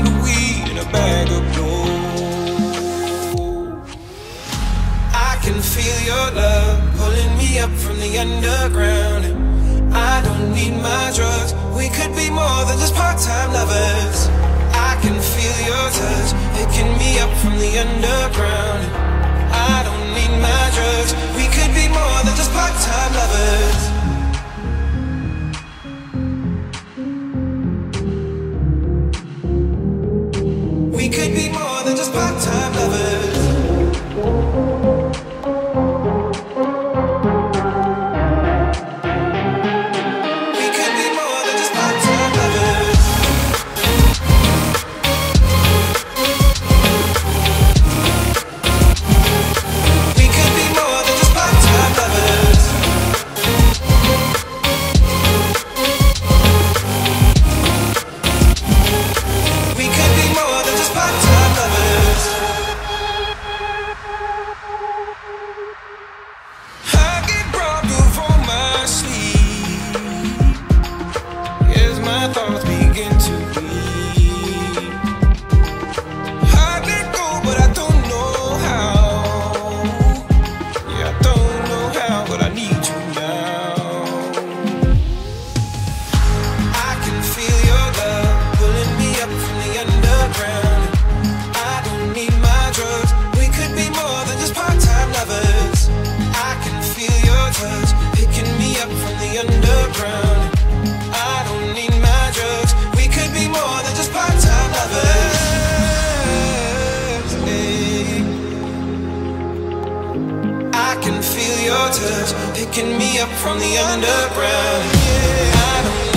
pound of weed and a bag of gold. I can feel your love pulling me up from the underground. I don't need my drugs. We could be more than just part-time lovers. I can feel your touch picking me up from the underground. Can feel your touch picking me up from the underground. Yeah.